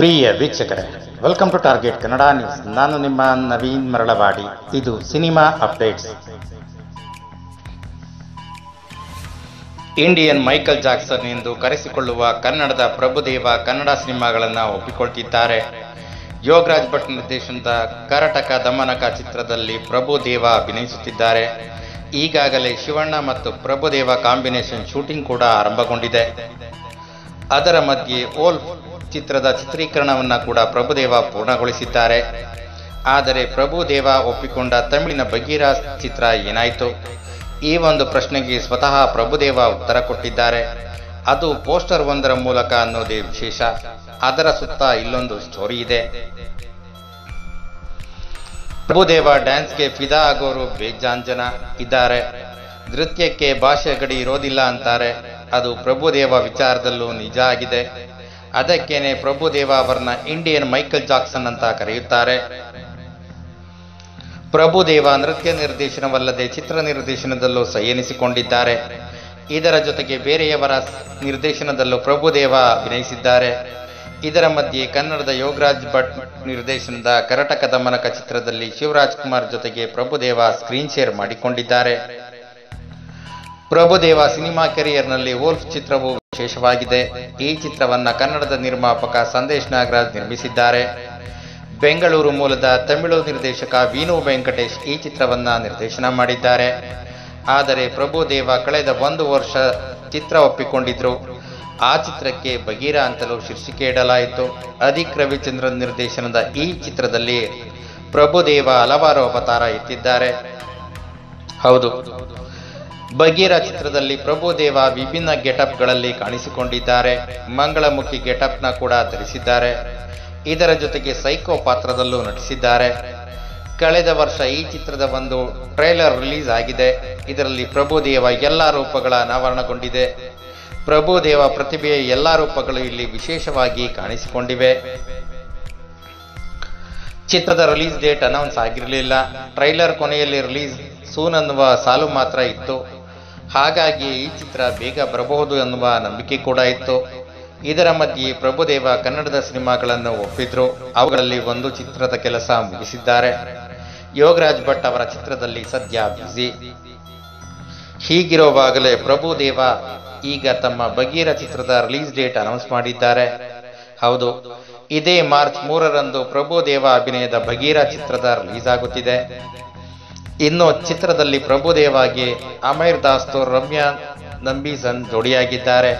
ಪ್ರಿಯ ವೀಕ್ಷಕರೇ welcome to target Kannada news ನಾನು ನಿಮ್ಮ ನವೀನ್ ಮರಳವಾಡಿ. ಇದು cinema updates Indian Michael Jackson ಎಂದು ಕರೆಸಿಕೊಳ್ಳುವ ಕನ್ನಡದ ಪ್ರಭುದೇವ ಕನ್ನಡ ಸಿನಿಮಾಗಳನ್ನು ಒಪ್ಪಿಕೊಳ್ತಿದ್ದಾರೆ. ಯೋಗರಾಜ್ ಭಟ್ ನಿರ್ದೇಶನದ ಕರಟಕ ದಮನಕ ಚಿತ್ರದಲ್ಲಿ ಪ್ರಭುದೇವ ಅಭಿನಯಿಸುತ್ತಿದ್ದಾರೆ. ಈಗಾಗಲೇ ಶಿವಣ್ಣ ಮತ್ತು ಪ್ರಭುದೇವ ಕಾಂಬಿನೇಷನ್ ಶೂಟಿಂಗ್ ಕೂಡ ಆರಂಭಗೊಂಡಿದೆ. ಅದರ ಮಧ್ಯೆ ಓಲ್ಫ್ ಚಿತ್ರದ ಚಿತ್ರೀಕರಣವನ್ನು ಕೂಡ ಪ್ರಭುದೇವ ಪೂರ್ಣಗೊಳಿಸಿದ್ದಾರೆ. ಆದರೆ ಪ್ರಭುದೇವ ಒಪ್ಪಿಕೊಂಡ ತಮಿಳಿನ ಬಗೀರ ಚಿತ್ರ ಏನಾಯಿತು? ಈ ಒಂದು ಪ್ರಶ್ನೆಗೆ ಸ್ವತಃ ಪ್ರಭುದೇವ ಉತ್ತರ ಕೊಟ್ಟಿದ್ದಾರೆ. ಅದು ಪೋಸ್ಟರ್ ಒಂದರ ಮೂಲಕ ಅನ್ನೋದೇ ವಿಶೇಷ. ಅದರ ಸುತ್ತ ಇಲ್ಲೊಂದು ಸ್ಟೋರಿ ಇದೆ. ಪ್ರಭುದೇವ ಡ್ಯಾನ್ಸ್ಗೆ ಫಿದಾ ಆಗೋರು ಬೇಜಾಂಜನ ಜನ ಇದ್ದಾರೆ. ನೃತ್ಯಕ್ಕೆ ಭಾಷೆ ಗಡಿ ಇರೋದಿಲ್ಲ ಅಂತಾರೆ. ಅದು ಪ್ರಭುದೇವ ವಿಚಾರದಲ್ಲೂ ನಿಜ ಆಗಿದೆ. ಅದಕ್ಕೇನೆ ಪ್ರಭುದೇವ ಅವರನ್ನ ಇಂಡಿಯನ್ ಮೈಕಲ್ ಜಾಕ್ಸನ್ ಅಂತ ಕರೆಯುತ್ತಾರೆ. ಪ್ರಭುದೇವ ನೃತ್ಯ ನಿರ್ದೇಶನವಲ್ಲದೆ ಚಿತ್ರ ನಿರ್ದೇಶನದಲ್ಲೂ ಸಂಯನಿಸಿಕೊಂಡಿದ್ದಾರೆ. ಇದರ ಜೊತೆಗೆ ಬೇರೆಯವರ ನಿರ್ದೇಶನದಲ್ಲೂ ಪ್ರಭುದೇವ ಅಭಿನಯಿಸಿದ್ದಾರೆ. ಇದರ ಮಧ್ಯೆ ಕನ್ನಡದ ಯೋಗರಾಜ್ ಭಟ್ ನಿರ್ದೇಶನದ ಕರಟಕ ದಮನಕ ಚಿತ್ರದಲ್ಲಿ ಶಿವರಾಜ್ ಕುಮಾರ್ ಜೊತೆಗೆ ಪ್ರಭುದೇವ ಸ್ಕ್ರೀನ್ ಶೇರ್ ಮಾಡಿಕೊಂಡಿದ್ದಾರೆ. ಪ್ರಭುದೇವ ಸಿನಿಮಾ ಕೆರಿಯರ್ನಲ್ಲಿ ವೋಲ್ಫ್ ಚಿತ್ರವು ವಿಶೇಷವಾಗಿದೆ. ಈ ಚಿತ್ರವನ್ನ ಕನ್ನಡದ ನಿರ್ಮಾಪಕ ಸಂದೇಶ್ ನಾಗರಾಜ್ ನಿರ್ಮಿಸಿದ್ದಾರೆ. ಬೆಂಗಳೂರು ಮೂಲದ ತಮಿಳು ನಿರ್ದೇಶಕ ವೀನು ವೆಂಕಟೇಶ್ ಈ ಚಿತ್ರವನ್ನ ನಿರ್ದೇಶನ ಮಾಡಿದ್ದಾರೆ. ಆದರೆ ಪ್ರಭುದೇವ ಕಳೆದ ಒಂದು ವರ್ಷ ಚಿತ್ರ ಒಪ್ಪಿಕೊಂಡಿದ್ರು. ಆ ಚಿತ್ರಕ್ಕೆ ಬಗೀರ ಅಂತಲೂ ಶೀರ್ಷಿಕೆ ಇಡಲಾಯಿತು. ಅಧಿಕ್ ರವಿಚಂದ್ರನ್ ನಿರ್ದೇಶನದ ಈ ಚಿತ್ರದಲ್ಲಿ ಪ್ರಭುದೇವ ಹಲವಾರು ಅವತಾರ ಎತ್ತಿದ್ದಾರೆ. ಹೌದು. ಬಗೀರ ಚಿತ್ರದಲ್ಲಿ ಪ್ರಭುದೇವ ವಿಭಿನ್ನ ಗೆಟಪ್ಗಳಲ್ಲಿ ಕಾಣಿಸಿಕೊಂಡಿದ್ದಾರೆ. ಮಂಗಳಮುಖಿ ಗೆಟಪ್ನ ಕೂಡ ಧರಿಸಿದ್ದಾರೆ. ಇದರ ಜೊತೆಗೆ ಸೈಕೋ ಪಾತ್ರದಲ್ಲೂ ನಟಿಸಿದ್ದಾರೆ. ಕಳೆದ ವರ್ಷ ಈ ಚಿತ್ರದ ಒಂದು ಟ್ರೈಲರ್ ರಿಲೀಸ್ ಆಗಿದೆ. ಇದರಲ್ಲಿ ಪ್ರಭುದೇವ ಎಲ್ಲ ರೂಪಗಳ ಅನಾವರಣಗೊಂಡಿದೆ. ಪ್ರಭುದೇವ ಪ್ರತಿಭೆಯ ಎಲ್ಲ ರೂಪಗಳು ಇಲ್ಲಿ ವಿಶೇಷವಾಗಿ ಕಾಣಿಸಿಕೊಂಡಿವೆ. ಚಿತ್ರದ ರಿಲೀಸ್ ಡೇಟ್ ಅನೌನ್ಸ್ ಆಗಿರಲಿಲ್ಲ. ಟ್ರೈಲರ್ ಕೊನೆಯಲ್ಲಿ ರಿಲೀಸ್ ಸೂನ್ ಅನ್ನುವ ಸಾಲು ಮಾತ್ರ ಇತ್ತು. ಹಾಗಾಗಿ ಈ ಚಿತ್ರ ಬೇಗ ಬರಬಹುದು ಎನ್ನುವ ನಂಬಿಕೆ ಕೂಡ ಇತ್ತು. ಇದರ ಮಧ್ಯೆ ಪ್ರಭುದೇವ ಕನ್ನಡದ ಸಿನಿಮಾಗಳನ್ನು ಒಪ್ಪಿದ್ರು. ಅವುಗಳಲ್ಲಿ ಒಂದು ಚಿತ್ರದ ಕೆಲಸ ಮುಗಿಸಿದ್ದಾರೆ. ಯೋಗರಾಜ್ ಭಟ್ ಅವರ ಚಿತ್ರದಲ್ಲಿ ಸದ್ಯ ಬ್ಯುಸಿ. ಹೀಗಿರುವಾಗಲೇ ಪ್ರಭುದೇವ ಈಗ ತಮ್ಮ ಬಗೀರ ಚಿತ್ರದ ರಿಲೀಸ್ ಡೇಟ್ ಅನೌನ್ಸ್ ಮಾಡಿದ್ದಾರೆ. ಹೌದು, ಇದೇ ಮಾರ್ಚ್ ಮೂರರಂದು ಪ್ರಭುದೇವ ಅಭಿನಯದ ಬಗೀರ ಚಿತ್ರದ ರಿಲೀಸ್ ಆಗುತ್ತಿದೆ. ಇನ್ನು ಚಿತ್ರದಲ್ಲಿ ಪ್ರಭುದೇವಾಗೆ ಅಮೀರ್ ದಾಸ್ತೋರ್ ರಮ್ಯಾ ನಂಬೀಸನ್ ಜೋಡಿಯಾಗಿದ್ದಾರೆ.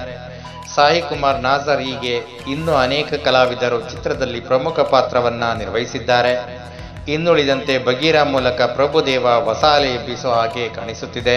ಸಾಯಿ ಕುಮಾರ್ ನಾಜರ್ ಹೀಗೆ ಇನ್ನೂ ಅನೇಕ ಕಲಾವಿದರು ಚಿತ್ರದಲ್ಲಿ ಪ್ರಮುಖ ಪಾತ್ರವನ್ನ ನಿರ್ವಹಿಸಿದ್ದಾರೆ. ಇನ್ನುಳಿದಂತೆ ಬಗೀರಾ ಮೂಲಕ ಪ್ರಭುದೇವ ಹೊಸ ಅಲೆ ಎಬ್ಬಿಸೋ ಹಾಗೆ ಕಾಣಿಸುತ್ತಿದೆ.